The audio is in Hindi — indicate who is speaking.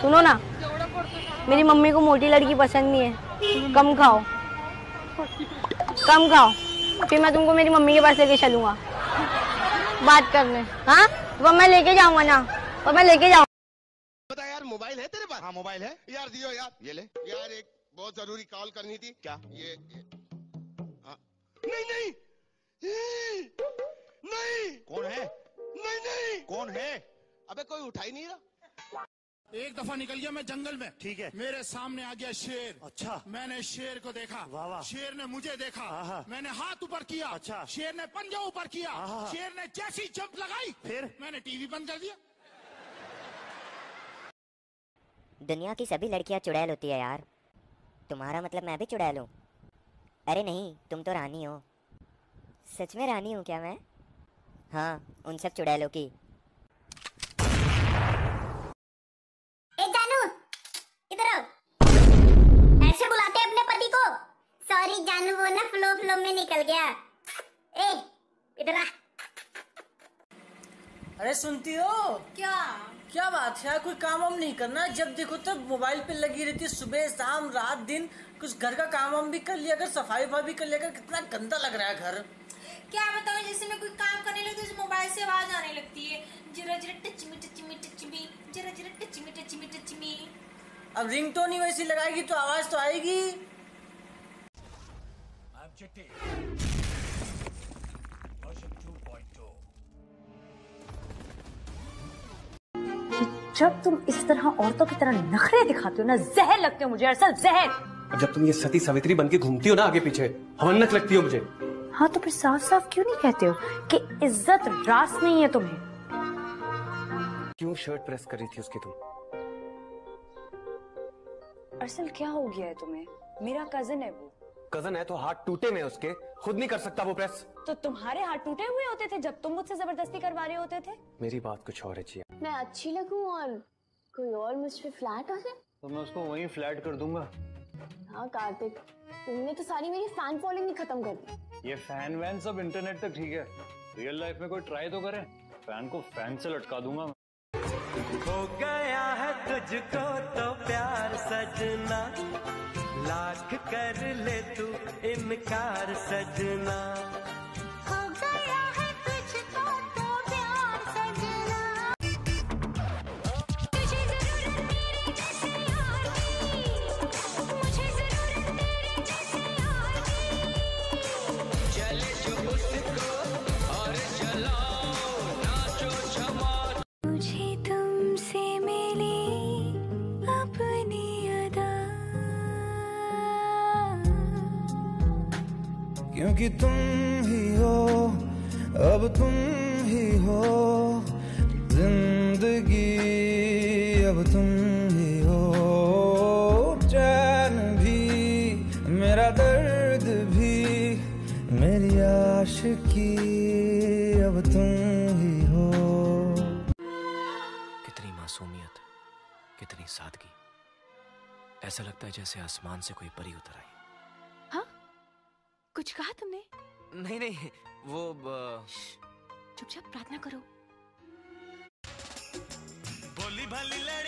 Speaker 1: सुनो ना। मेरी मम्मी को मोटी लड़की पसंद नहीं है। कम खाओ। कम खाओ। फिर मैं तुमको मेरी मम्मी के पास लेके चलूँगा। बात करने। हाँ? वो मैं लेके जाऊँगा ना। वो मैं लेके जाऊँगा
Speaker 2: बता यार मोबाइल है तेरे पास?
Speaker 3: हाँ मोबाइल है।
Speaker 2: यार दियो यार।
Speaker 3: ये ले।
Speaker 2: यार एक बहुत ज़रूरी कॉल करनी थी।
Speaker 3: क्या?
Speaker 2: ये, ये।
Speaker 4: एक दफ़ा निकल गया मैं जंगल में।
Speaker 3: ठीक है।
Speaker 4: मेरे सामने आ गया शेर।
Speaker 3: अच्छा।
Speaker 4: मैंने शेर को देखा।
Speaker 3: वाह वाह।
Speaker 4: शेर ने मुझे देखा। मैंने हाथ ऊपर किया।
Speaker 3: अच्छा।
Speaker 4: शेर ने पंजा ऊपर किया। शेर ने जैसी जंप लगाई।
Speaker 3: फिर?
Speaker 4: मैंने टीवी बंद कर दिया।
Speaker 5: दुनिया की सभी लड़कियाँ चुड़ैल होती है यार। तुम्हारा मतलब मैं भी चुड़ैल हूँ। अरे नहीं तुम तो रानी हो। सच में रानी हूँ क्या मैं? हाँ उन सब चुड़ैलों की
Speaker 6: ए जानू इधर आओ ऐसे बुलाते अपने पति को सॉरी जानू वो फ्लो में निकल गया। ए इधर आ।
Speaker 7: अरे सुनती हो?
Speaker 6: क्या?
Speaker 7: क्या बात है? कोई काम वाम नहीं करना। जब देखो तब मोबाइल पे लगी रहती है सुबह शाम रात दिन। कुछ घर का काम वाम भी कर लिया कर सफ़ाई वफाई भी कर लिया कर कितना गंदा लग रहा है घर।
Speaker 8: क्या बताऊँ जैसे मैं कोई काम करने लगती हूँ तो मोबाइल से आवाज़ आने लगती है। जरा जरा touch me touch me touch me जरा जरा touch me touch me touch me
Speaker 7: अब रिंग तो नहीं वैसी लगाएगी तो आवाज़ तो आएगी।
Speaker 9: जब तुम इस तरह औरतों की तरह नखरे दिखाते हो ना जहर लगते हो मुझे अरसल जहर।
Speaker 10: और जब तुम ये सती सावित्री बन के घूमती हो ना आगे पीछे हवन्नक लगती हो मुझे।
Speaker 9: हाँ तो फिर साफ़ साफ़ क्यों नहीं कहते हो कि इज़्ज़त रास नहीं है तुम्हें?
Speaker 10: क्यों शर्ट प्रेस कर रही थी उसकी तुम?
Speaker 9: अरसल क्या हो गया है तुम्हें? मेरा कज़न है वो।
Speaker 10: कज़न है तो हाथ टूटे में उसके। खुद नहीं कर सकता वो प्रेस।
Speaker 9: तो तुम्हारे हाथ टूटे हुए होते थे जब तुम मुझसे ज़बरदस्ती करवा रहे होते थे?
Speaker 10: मेरी बात कुछ और है जिया।
Speaker 6: मैं अच्छी लगूं और कोई और मुझ पे फ्लैट हो जाए?
Speaker 11: तो मैं उसको वहीं फ्लैट कर दूँगा।
Speaker 6: हाँ कार्तिक तुमने तो सारी मेरी फ़ैन फॉलोइंग ही खत्म कर दी।
Speaker 11: ये फ़ैन वैन सब इंटरनेट तक ठीक है। रियल लाइफ में कोई ट्राई तो करे। फ़ैन को फ़ैन से लटका दूँगा मैं।
Speaker 12: हो गया है तुझको तो प्यार सजना। लाख कर ले तू इनकार सजना।
Speaker 6: हो गया है तुझको तो प्यार सजना। तुझे ज़रूरत मेरे जैसे यार की। मुझे ज़रूरत तेरे जैसे यार की।
Speaker 12: चले जो उसको और चलाओ नाचो छमा
Speaker 6: मुझे तुमसे मिली
Speaker 12: क्योंकि तुम ही हो, अब तुम ही हो। ज़िंदगी, अब तुम ही हो। चैन भी, मेरा दर्द भी, मेरी आशिकी, अब तुम ही हो।
Speaker 10: कितनी मासूमियत, कितनी सादगी। ऐसा लगता है जैसे आसमान से कोई परी उतर आई।
Speaker 9: कुछ कहा तुमने?
Speaker 10: नहीं नहीं वो
Speaker 9: चुपचाप प्रार्थना करो।
Speaker 12: बोली भाली ले